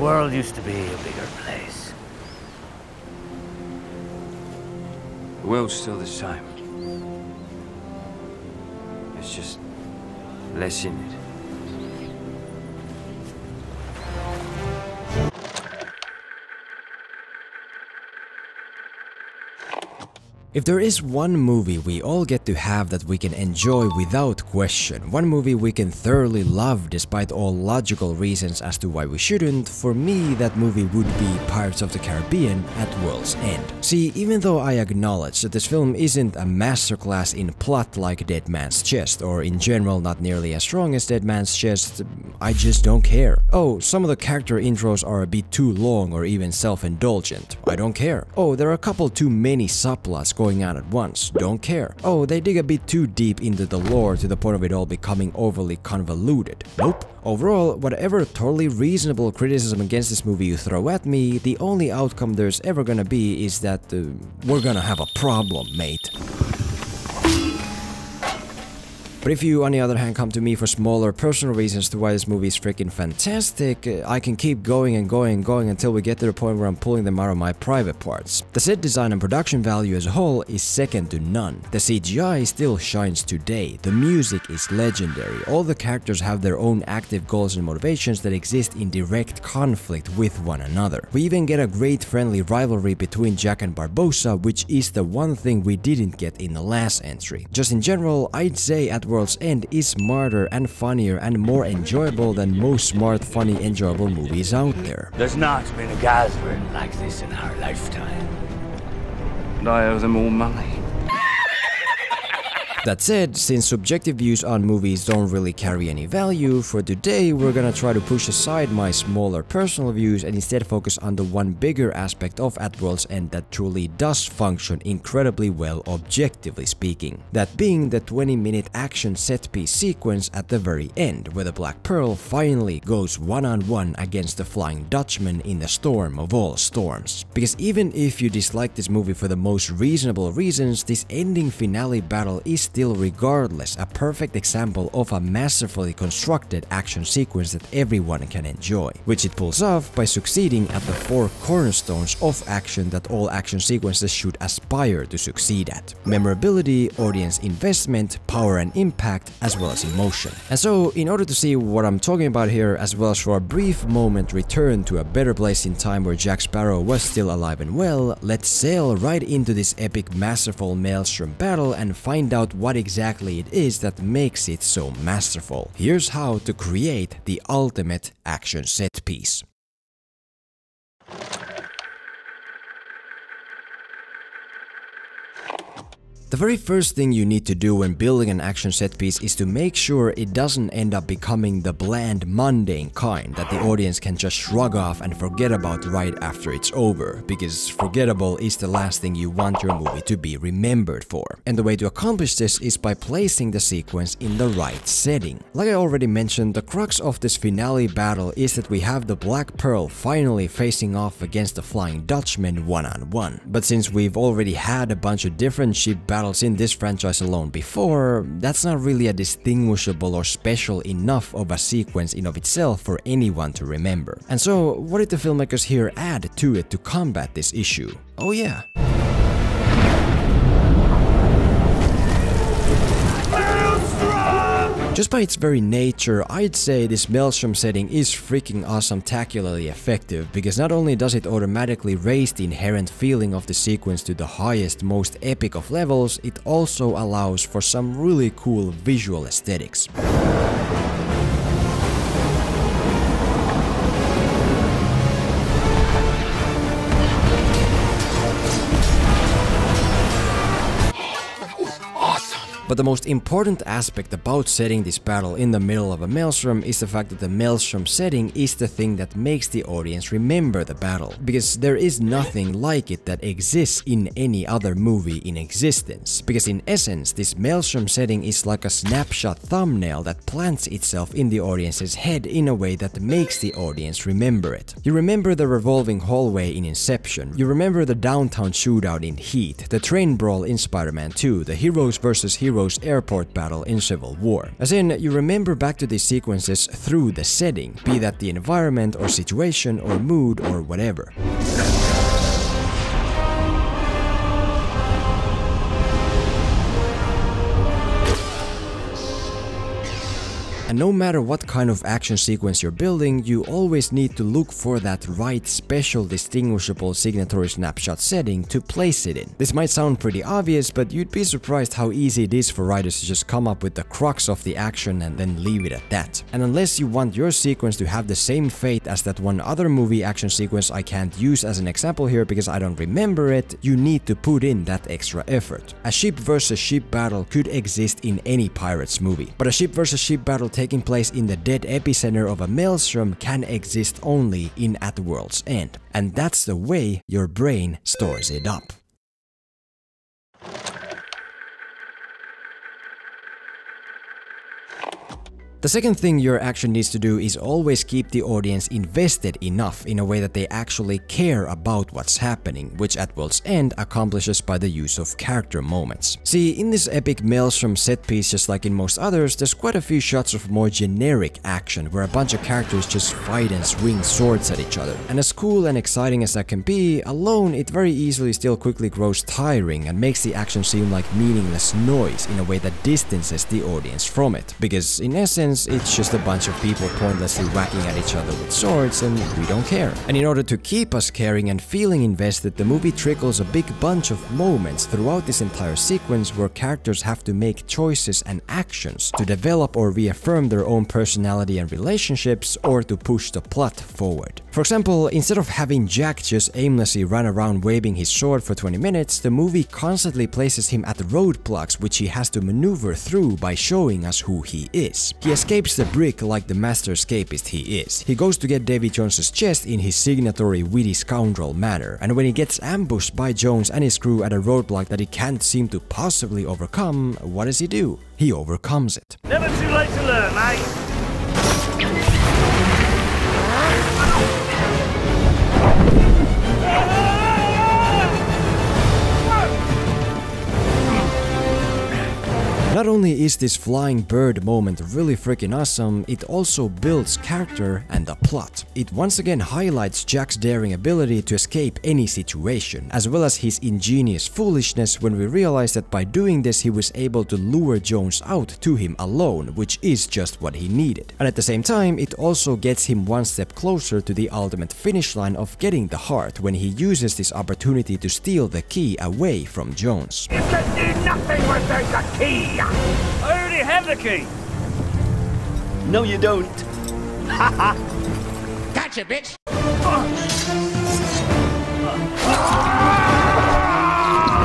World used to be a bigger place. The world's still the same. It's just less in it. If there is one movie we all get to have that we can enjoy without question, one movie we can thoroughly love despite all logical reasons as to why we shouldn't, for me that movie would be Pirates of the Caribbean at World's End. See, even though I acknowledge that this film isn't a masterclass in plot like Dead Man's Chest, or in general not nearly as strong as Dead Man's Chest, I just don't care. Oh, some of the character intros are a bit too long or even self-indulgent. I don't care. Oh, there are a couple too many subplots going on at once. Don't care. Oh, they dig a bit too deep into the lore to the point of it all becoming overly convoluted. Nope. Overall, whatever totally reasonable criticism against this movie you throw at me, the only outcome there's ever gonna be is that uh, we're gonna have a problem, mate. But if you, on the other hand, come to me for smaller personal reasons to why this movie is freaking fantastic, uh, I can keep going and going and going until we get to the point where I'm pulling them out of my private parts. The set design and production value as a whole is second to none. The CGI still shines today. The music is legendary. All the characters have their own active goals and motivations that exist in direct conflict with one another. We even get a great friendly rivalry between Jack and Barbossa, which is the one thing we didn't get in the last entry. Just in general, I'd say at World's End is smarter and funnier and more enjoyable than most smart, funny, enjoyable movies out there. There's not been a gathering like this in our lifetime. And I owe them all money. That said, since subjective views on movies don't really carry any value, for today we're gonna try to push aside my smaller personal views and instead focus on the one bigger aspect of At World's End that truly does function incredibly well objectively speaking. That being the 20 minute action set piece sequence at the very end, where the Black Pearl finally goes one on one against the Flying Dutchman in the storm of all storms. Because even if you dislike this movie for the most reasonable reasons, this ending finale battle is still regardless a perfect example of a masterfully constructed action sequence that everyone can enjoy, which it pulls off by succeeding at the four cornerstones of action that all action sequences should aspire to succeed at. Memorability, audience investment, power and impact, as well as emotion. And so, in order to see what I'm talking about here, as well as for a brief moment return to a better place in time where Jack Sparrow was still alive and well, let's sail right into this epic masterful Maelstrom battle and find out what exactly it is that makes it so masterful. Here's how to create the ultimate action set piece. The very first thing you need to do when building an action set piece is to make sure it doesn't end up becoming the bland, mundane kind that the audience can just shrug off and forget about right after it's over, because forgettable is the last thing you want your movie to be remembered for. And the way to accomplish this is by placing the sequence in the right setting. Like I already mentioned, the crux of this finale battle is that we have the Black Pearl finally facing off against the Flying Dutchman one-on-one. -on -one. But since we've already had a bunch of different ship battles battles in this franchise alone before, that's not really a distinguishable or special enough of a sequence in of itself for anyone to remember. And so, what did the filmmakers here add to it to combat this issue? Oh yeah. Just by its very nature, I'd say this Maelstrom setting is freaking awesome-tacularly effective, because not only does it automatically raise the inherent feeling of the sequence to the highest, most epic of levels, it also allows for some really cool visual aesthetics. But the most important aspect about setting this battle in the middle of a maelstrom is the fact that the maelstrom setting is the thing that makes the audience remember the battle, because there is nothing like it that exists in any other movie in existence. Because in essence, this maelstrom setting is like a snapshot thumbnail that plants itself in the audience's head in a way that makes the audience remember it. You remember the revolving hallway in Inception, you remember the downtown shootout in Heat, the train brawl in Spider-Man 2, the heroes versus heroes airport battle in Civil War. As in, you remember back to these sequences through the setting, be that the environment or situation or mood or whatever. And no matter what kind of action sequence you're building, you always need to look for that right special distinguishable signatory snapshot setting to place it in. This might sound pretty obvious, but you'd be surprised how easy it is for writers to just come up with the crux of the action and then leave it at that. And unless you want your sequence to have the same fate as that one other movie action sequence I can't use as an example here because I don't remember it, you need to put in that extra effort. A ship versus ship battle could exist in any Pirates movie, but a ship versus ship battle taking place in the dead epicenter of a maelstrom can exist only in At the World's End. And that's the way your brain stores it up. The second thing your action needs to do is always keep the audience invested enough in a way that they actually care about what's happening, which at World's End accomplishes by the use of character moments. See, in this epic Maelstrom set piece just like in most others, there's quite a few shots of more generic action where a bunch of characters just fight and swing swords at each other. And as cool and exciting as that can be, alone it very easily still quickly grows tiring and makes the action seem like meaningless noise in a way that distances the audience from it. Because in essence, it's just a bunch of people pointlessly whacking at each other with swords and we don't care. And in order to keep us caring and feeling invested, the movie trickles a big bunch of moments throughout this entire sequence where characters have to make choices and actions to develop or reaffirm their own personality and relationships or to push the plot forward. For example, instead of having Jack just aimlessly run around waving his sword for 20 minutes, the movie constantly places him at roadblocks which he has to maneuver through by showing us who he is. He escapes the brick like the master escapist he is. He goes to get Davy Jones's chest in his signatory witty scoundrel manner, and when he gets ambushed by Jones and his crew at a roadblock that he can't seem to possibly overcome, what does he do? He overcomes it. Never too late to learn, mate. Not only is this flying bird moment really freaking awesome, it also builds character and the plot. It once again highlights Jack's daring ability to escape any situation, as well as his ingenious foolishness when we realize that by doing this he was able to lure Jones out to him alone, which is just what he needed. And at the same time, it also gets him one step closer to the ultimate finish line of getting the heart when he uses this opportunity to steal the key away from Jones. You do nothing without the key. I already have the key. No, you don't. Ha ha! Catch Gotcha, bitch. Ah.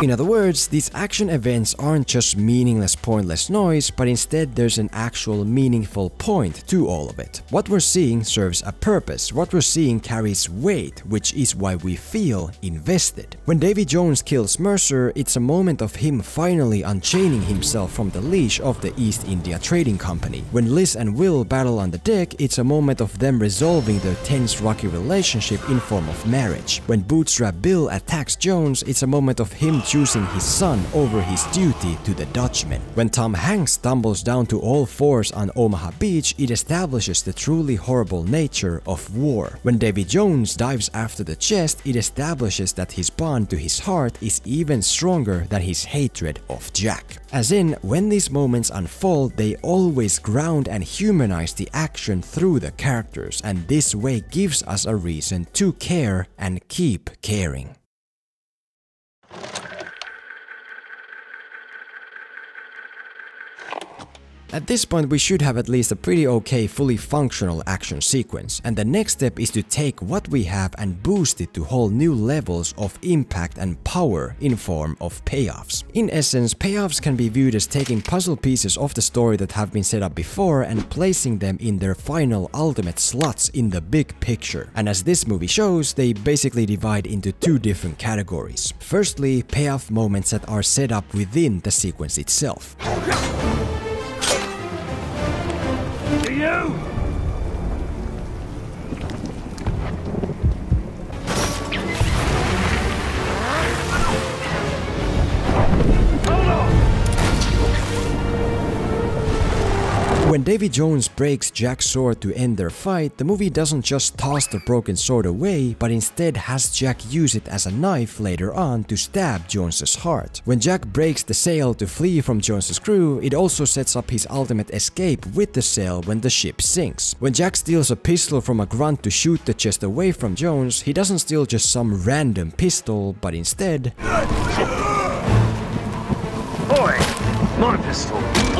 In other words, these action events aren't just meaningless pointless noise, but instead there's an actual meaningful point to all of it. What we're seeing serves a purpose, what we're seeing carries weight, which is why we feel invested. When Davy Jones kills Mercer, it's a moment of him finally unchaining himself from the leash of the East India Trading Company. When Liz and Will battle on the deck, it's a moment of them resolving their tense rocky relationship in form of marriage. When Bootstrap Bill attacks Jones, it's a moment of him choosing his son over his duty to the Dutchman. When Tom Hanks stumbles down to all fours on Omaha Beach, it establishes the truly horrible nature of war. When Davy Jones dives after the chest, it establishes that his bond to his heart is even stronger than his hatred of Jack. As in, when these moments unfold, they always ground and humanize the action through the characters, and this way gives us a reason to care and keep caring. At this point we should have at least a pretty okay fully functional action sequence and the next step is to take what we have and boost it to whole new levels of impact and power in form of payoffs. In essence, payoffs can be viewed as taking puzzle pieces of the story that have been set up before and placing them in their final ultimate slots in the big picture. And as this movie shows, they basically divide into two different categories. Firstly, payoff moments that are set up within the sequence itself. When Davy Jones breaks Jack's sword to end their fight, the movie doesn't just toss the broken sword away, but instead has Jack use it as a knife later on to stab Jones's heart. When Jack breaks the sail to flee from Jones's crew, it also sets up his ultimate escape with the sail when the ship sinks. When Jack steals a pistol from a grunt to shoot the chest away from Jones, he doesn't steal just some random pistol, but instead Boy, my pistol.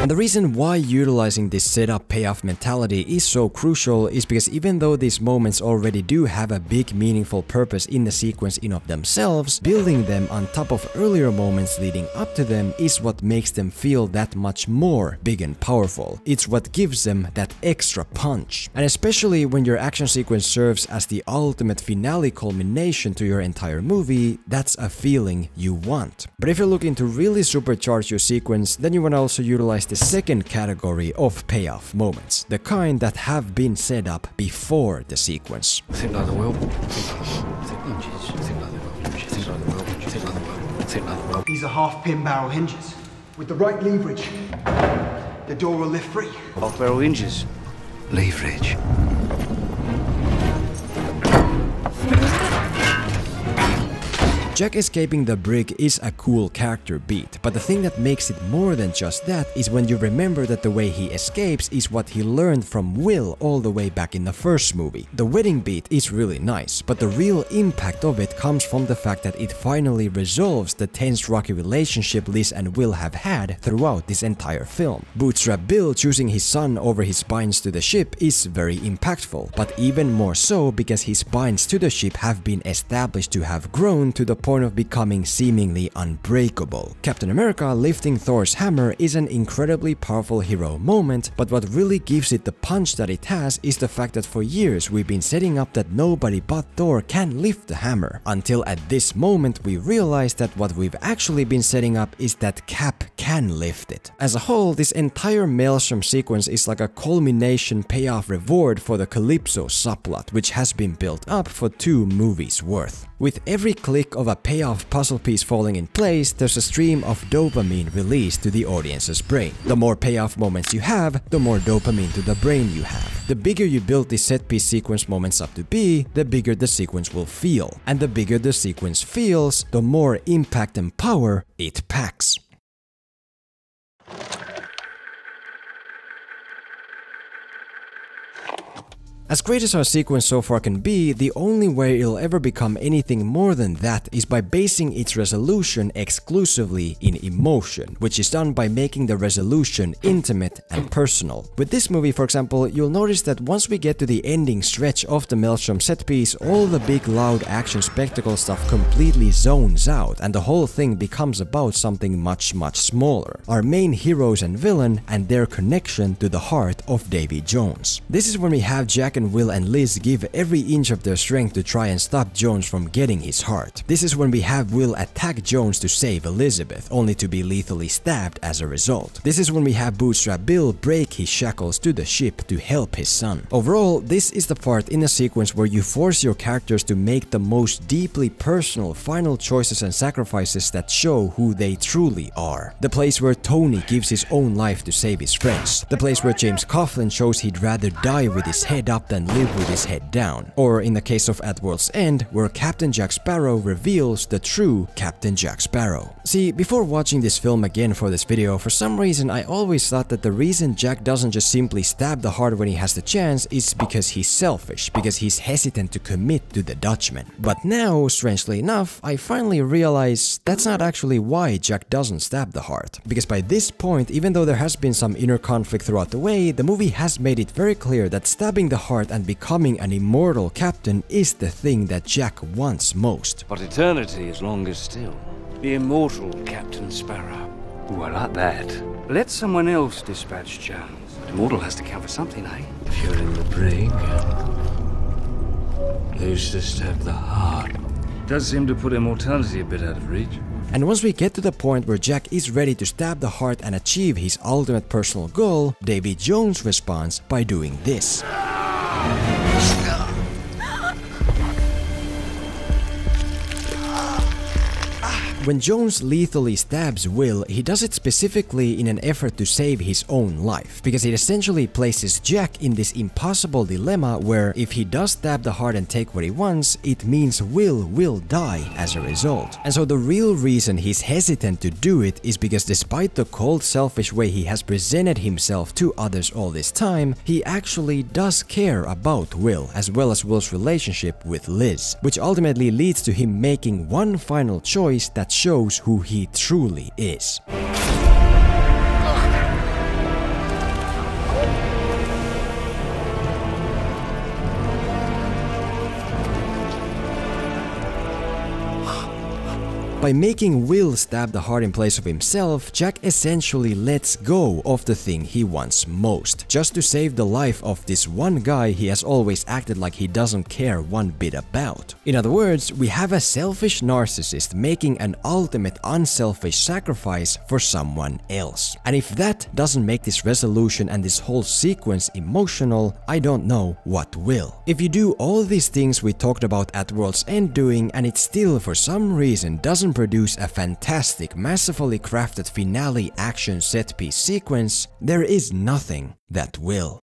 And the reason why utilizing this setup payoff mentality is so crucial is because even though these moments already do have a big meaningful purpose in the sequence in of themselves, building them on top of earlier moments leading up to them is what makes them feel that much more big and powerful. It's what gives them that extra punch. And especially when your action sequence serves as the ultimate finale culmination to your entire movie, that's a feeling you want. But if you're looking to really supercharge your sequence, then you want to also utilize the second category of payoff moments, the kind that have been set up before the sequence. Think like the world. These are half pin barrel hinges. With the right leverage, the door will lift free. Half barrel hinges. Leverage. Jack escaping the brig is a cool character beat, but the thing that makes it more than just that is when you remember that the way he escapes is what he learned from Will all the way back in the first movie. The wedding beat is really nice, but the real impact of it comes from the fact that it finally resolves the tense rocky relationship Liz and Will have had throughout this entire film. Bootstrap Bill choosing his son over his binds to the ship is very impactful, but even more so because his binds to the ship have been established to have grown to the point of becoming seemingly unbreakable. Captain America lifting Thor's hammer is an incredibly powerful hero moment, but what really gives it the punch that it has is the fact that for years we've been setting up that nobody but Thor can lift the hammer, until at this moment we realize that what we've actually been setting up is that Cap can lift it. As a whole, this entire Maelstrom sequence is like a culmination payoff reward for the Calypso subplot, which has been built up for two movies worth. With every click of a payoff puzzle piece falling in place, there's a stream of dopamine released to the audience's brain. The more payoff moments you have, the more dopamine to the brain you have. The bigger you build the set piece sequence moments up to be, the bigger the sequence will feel. And the bigger the sequence feels, the more impact and power it packs. As great as our sequence so far can be, the only way it'll ever become anything more than that is by basing its resolution exclusively in emotion, which is done by making the resolution intimate and personal. With this movie, for example, you'll notice that once we get to the ending stretch of the Maelstrom set piece, all the big loud action spectacle stuff completely zones out and the whole thing becomes about something much much smaller. Our main heroes and villain and their connection to the heart of Davy Jones. This is when we have Jack Will and Liz give every inch of their strength to try and stop Jones from getting his heart. This is when we have Will attack Jones to save Elizabeth, only to be lethally stabbed as a result. This is when we have Bootstrap Bill break his shackles to the ship to help his son. Overall, this is the part in a sequence where you force your characters to make the most deeply personal final choices and sacrifices that show who they truly are. The place where Tony gives his own life to save his friends. The place where James Coughlin shows he'd rather die with his head up than live with his head down. Or in the case of At World's End, where Captain Jack Sparrow reveals the true Captain Jack Sparrow. See, before watching this film again for this video, for some reason I always thought that the reason Jack doesn't just simply stab the heart when he has the chance is because he's selfish, because he's hesitant to commit to the Dutchman. But now, strangely enough, I finally realize that's not actually why Jack doesn't stab the heart. Because by this point, even though there has been some inner conflict throughout the way, the movie has made it very clear that stabbing the heart and becoming an immortal captain is the thing that Jack wants most. But eternity is longer still. The immortal Captain Sparrow. Ooh, I like that. Let someone else dispatch Jones. Immortal has to count for something, eh? If you're in the brig, who's to stab the heart? Does seem to put immortality a bit out of reach. And once we get to the point where Jack is ready to stab the heart and achieve his ultimate personal goal, Davy Jones responds by doing this. Wow! When Jones lethally stabs Will, he does it specifically in an effort to save his own life, because it essentially places Jack in this impossible dilemma where if he does stab the heart and take what he wants, it means Will will die as a result. And so the real reason he's hesitant to do it is because despite the cold selfish way he has presented himself to others all this time, he actually does care about Will as well as Will's relationship with Liz, which ultimately leads to him making one final choice that shows who he truly is. By making Will stab the heart in place of himself, Jack essentially lets go of the thing he wants most, just to save the life of this one guy he has always acted like he doesn't care one bit about. In other words, we have a selfish narcissist making an ultimate unselfish sacrifice for someone else. And if that doesn't make this resolution and this whole sequence emotional, I don't know what will. If you do all these things we talked about at World's End doing and it still for some reason doesn't produce a fantastic, massively crafted finale action set piece sequence, there is nothing that will.